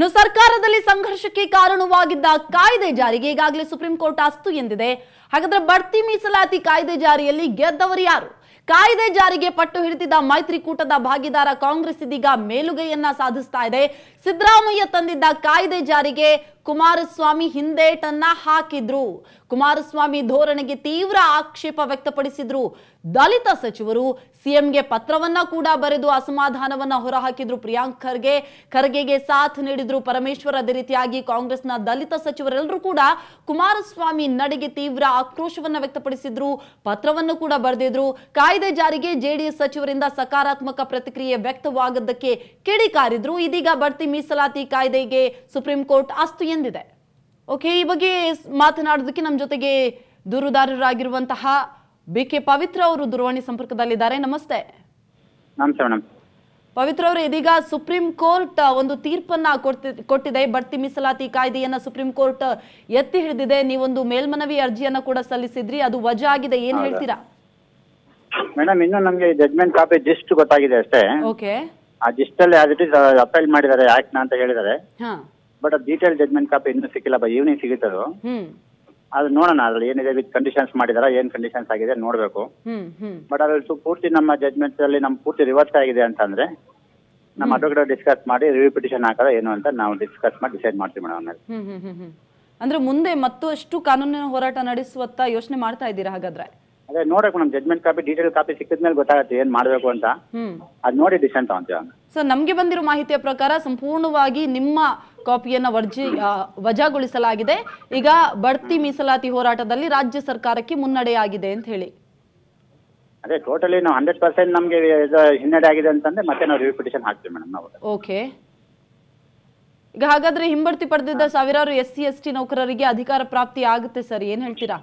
ಇನ್ನು ಸರ್ಕಾರದಲ್ಲಿ ಸಂಘರ್ಷಕ್ಕೆ ಕಾರಣವಾಗಿದ್ದ ಕಾಯ್ದೆ ಜಾರಿಗೆ ಈಗಾಗಲೇ ಸುಪ್ರೀಂ ಕೋರ್ಟ್ ಅಸ್ತು ಎಂದಿದೆ. ಹಾಗಾದ್ರೆ ಬಡ್ತಿ ಮೀಸಲಾತಿ ಕಾಯ್ದೆ ಜಾರಿಯಲ್ಲಿ ಗೆದ್ದವರು ಯಾರು? ಕಾಯ್ದೆ ಜಾರಿಗೆ ಪಟ್ಟು ಹಿಡಿದಿದ್ದ ಮೈತ್ರಿಕೂಟದ ಭಾಗಿದಾರ ಕಾಂಗ್ರೆಸ್ ಇದೀಗ ಮೇಲುಗೈಯನ್ನ ಸಾಧಿಸ್ತಾ ಇದೆ. ಸಿದ್ದರಾಮಯ್ಯ ತಂದಿದ್ದ ಕಾಯ್ದೆ ಜಾರಿಗೆ ಕುಮಾರಸ್ವಾಮಿ ಹಿಂದೇಟನ್ನ ಹಾಕಿದ್ರು. ಕುಮಾರಸ್ವಾಮಿ ಧೋರಣೆಗೆ ತೀವ್ರ ಆಕ್ಷೇಪ ವ್ಯಕ್ತಪಡಿಸಿದ್ರು. ದಲಿತ ಸಚಿವರು ಸಿಎಂಗೆ ಪತ್ರವನ್ನ ಕೂಡ ಬರೆದು ಅಸಮಾಧಾನವನ್ನ ಹೊರಹಾಕಿದ್ರು. ಪ್ರಿಯಾಂಕ್ ಖರ್ಗೆ, ಖರ್ಗೆಗೆ ಸಾಥ್ ನೀಡಿದ್ರು. ಪರಮೇಶ್ವರ್ ಅದೇ ರೀತಿಯಾಗಿ ಕಾಂಗ್ರೆಸ್ನ ದಲಿತ ಸಚಿವರೆಲ್ಲರೂ ಕೂಡ ಕುಮಾರಸ್ವಾಮಿ ನಡೆಗೆ ತೀವ್ರ ಆಕ್ರೋಶವನ್ನ ವ್ಯಕ್ತಪಡಿಸಿದ್ರು. ಪತ್ರವನ್ನು ಕೂಡ ಬರೆದಿದ್ರು. ಕಾಯ್ದೆ ಜಾರಿಗೆ ಜೆಡಿಎಸ್ ಸಚಿವರಿಂದ ಸಕಾರಾತ್ಮಕ ಪ್ರತಿಕ್ರಿಯೆ ವ್ಯಕ್ತವಾಗದ್ದಕ್ಕೆ ಕಿಡಿಕಾರಿದ್ರು. ಇದೀಗ ಬಡ್ತಿ ಮೀಸಲಾತಿ ಕಾಯ್ದೆಗೆ ಸುಪ್ರೀಂ ಕೋರ್ಟ್ ಅಸ್ತು ಎಂದಿದೆ. ಓಕೆ ಈ ಬಗ್ಗೆ ಮಾತನಾಡೋದಕ್ಕೆ ನಮ್ಮ ಜೊತೆಗೆ ದೂರುದಾರರಾಗಿರುವಂತಹ ಬಿ ಕೆ ಪವಿತ್ರ ಅವರು ದೂರವಾಣಿ ಸಂಪರ್ಕದಲ್ಲಿದ್ದಾರೆ. ನಮಸ್ತೆ. ನಮಸ್ತೆ ಮೇಡಮ್. ಪವಿತ್ರ ಅವರು ಇದೀಗ ಸುಪ್ರೀಂ ಕೋರ್ಟ್ ಒಂದು ತೀರ್ಪನ್ನ ಕೊಟ್ಟಿದೆ. ಬಡ್ತಿ ಮೀಸಲಾತಿ ಕಾಯ್ದೆಯನ್ನ ಸುಪ್ರೀಂ ಕೋರ್ಟ್ ಎತ್ತಿ ಹಿಡಿದಿದೆ. ನೀವೊಂದು ಮೇಲ್ಮನವಿ ಅರ್ಜಿಯನ್ನ ಕೂಡ ಸಲ್ಲಿಸಿದ್ರಿ. ಅದು ವಜಾ ಆಗಿದೆ. ಏನ್ ಹೇಳ್ತೀರಾ? ಮೇಡಮ್ ಇನ್ನು ನಮಗೆ ಜಡ್ಜ್ಮೆಂಟ್ ಕಾಪಿ ಜಸ್ಟ್ ಗೊತ್ತಾಗಿದೆ ಅಷ್ಟೇ. ಓಕೆ ಆ ಜಿಸ್ಟ್ ಅಲ್ಲಿ ಆಸ್ ಇಟ್ ಇಸ್ ಅಪೈಲ್ ಮಾಡಿದ್ದಾರೆ ಆಕ್ಟ್ ಅಂತ ಹೇಳಿದ್ದಾರೆ. ಬಟ್ ಡೀಟೇಲ್ ಜಡ್ಜ್ಮೆಂಟ್ ಕಾಪಿ ಇನ್ನೂ ಸಿಕ್ಕಿಲ್ಲ ಬೈ ಈವ್ನಿಂಗ್ ಸಿಗುತ್ತೆ ಅದು ನೋಡೋಣ ಅದ್ರಲ್ಲಿ ಏನಿದೆ ವಿತ್ ಕಂಡೀಷನ್ಸ್ ಮಾಡಿದಾರ ಏನ್ ಕಂಡೀಷನ್ಸ್ ಆಗಿದೆ ನೋಡ್ಬೇಕು. ಬಟ್ ಅದ್ರಲ್ಲಿ ಪೂರ್ತಿ ನಮ್ಮ ಜಡ್ಜ್ಮೆಂಟ್ ಅಲ್ಲಿ ನಮ್ಮ ಪೂರ್ತಿ ರಿವರ್ಸ್ ಆಗಿದೆ ಅಂತಂದ್ರೆ ನಮ್ಮ ಅಡ್ವೊಕೇಟ್ ಡಿಸ್ಕಸ್ ಮಾಡಿ ರಿವ್ಯೂ ಪಿಟಿಷನ್ ಹಾಕದ ಏನು ಅಂತ ನಾವು ಡಿಸ್ಕಸ್ ಮಾಡಿ ಡಿಸೈಡ್ ಮಾಡ್ತೀವಿ ಮೇಡಮ್ ಅಂದ್ರೆ ಮುಂದೆ ಮತ್ತಷ್ಟು ಕಾನೂನಿನ ಹೋರಾಟ ನಡೆಸುವತ್ತ ಯೋಚನೆ ಮಾಡ್ತಾ ಇದ್ದೀರಾ ಹಾಗಾದ್ರೆ? ಅದೇ ನೋಡಬೇಕು ನಮ್ಮ ಜಡ್ಮೆಂಟ್ ಕಾಪಿ ಡೀಟೇಲ್ ಕಾಪಿ ಸಿಕ್ಕಿದ್ಮೇಲೆ ಗೊತ್ತಾಗುತ್ತೆ ಏನ್ ಮಾಡ್ಬೇಕು ಅಂತ. ಅದ್ ನೋಡಿ ಡಿಸಿಷನ್ ತಗೊಂತೀವಿ. ಸೊ ನಮ್ಗೆ ಬಂದಿರೋ ಮಾಹಿತಿಯ ಪ್ರಕಾರ ಸಂಪೂರ್ಣವಾಗಿ ನಿಮ್ಮ ಕಾಪಿಯನ್ನ ವರ್ಜಿ ವಜಾಗೊಳಿಸಲಾಗಿದೆ. ಈಗ ಬಡ್ತಿ ಮೀಸಲಾತಿ ಹೋರಾಟದಲ್ಲಿ ರಾಜ್ಯ ಸರ್ಕಾರಕ್ಕೆ ಮುನ್ನಡೆಯಾಗಿದೆ ಅಂತ ಹೇಳಿ. ಅದೇ ಟೋಟಲಿ ನಾವು ಹಂಡ್ರೆಡ್ ಪರ್ಸೆಂಟ್ ನಮಗೆ ಹಿನ್ನಡೆ ಆಗಿದೆ ಅಂತಂದ್ರೆ ಮತ್ತೆ ನಾವು ರಿವ್ಯೂ ಪಿಟಿಷನ್ ಹಾಕ್ತೀವಿ ಮೇಡಮ್ ನಾವು. ಓಕೆ. ಈಗ ಹಾಗಾದ್ರೆ ಹಿಂಬಡ್ತಿ ಪಡೆದಿದ್ದ ಸಾವಿರಾರು ಎಸ್ ಸಿ ಎಸ್ ಟಿ ನೌಕರರಿಗೆ ಅಧಿಕಾರ ಪ್ರಾಪ್ತಿ ಆಗುತ್ತೆ ಸರ್ ಏನ್ ಹೇಳ್ತೀರಾ?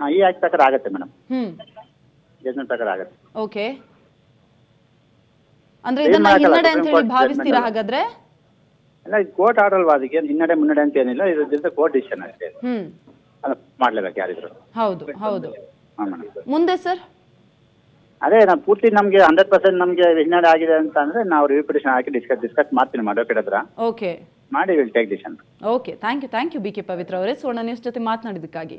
ಹಾ, ಈ ಆಕ್ಟ್ ಪ್ರಕಾರ ಆಗುತ್ತೆ ಮೇಡಮ್. ಹ್ಮ್. ಜಡ್ಮೆಂಟ್ ಪ್ರಕಾರ ಆಗುತ್ತೆ. ಓಕೆ. ಅಂದ್ರೆ ಇದನ್ನ ಹಿನ್ನಡೆ ಅಂತ ಹೇಳಿ ಭಾವಿಸ್ತೀರಾ ಹಾಗಾದ್ರೆ? ಅಲ್ಲ ಇದು ಕೋರ್ಟ್ ಅಲ್ವಾ ಅದಕ್ಕೆ ಹಿನ್ನಡೆ ಮುನ್ನಡೆ ಅಂತ ಏನಿಲ್ಲ ಇದ್ರಿಂದ ಕೋರ್ಟ್ ಡಿಸಿಷನ್ ಅಷ್ಟೇ. ಹ್ಮ್. ಮಾಡ್ಲೇಬೇಕು ಯಾರಿದ್ರು. ಹೌದು ಹೌದು. ಮುಂದೆ ಸರ್? ಅದೇ ನಾವು ಪೂರ್ತಿ ನಮಗೆ ಹಂಡ್ರೆಡ್ ಪರ್ಸೆಂಟ್ ನಮಗೆ ಹಿನ್ನಡೆ ಆಗಿದೆ ಅಂತ ಅಂದ್ರೆ ನಾವು ರಿವ್ಯೂ ಪಿಟಿಷನ್ ಹಾಕಿ ಡಿಸ್ಕಸ್ ಡಿಸ್ಕಸ್ ಮಾಡ್ತೀನಿ ಮಾಡೋಕೆ ಹತ್ರ. ಓಕೆ. ಮಾಡಿ will take decision okay thank you thank you B K Pavitra ಅವರೇ. ಸುವರ್ಣ ನ್ಯೂಸ್ ಜೊತೆ ಮಾತನಾಡಿದ್ದಕ್ಕಾಗಿ.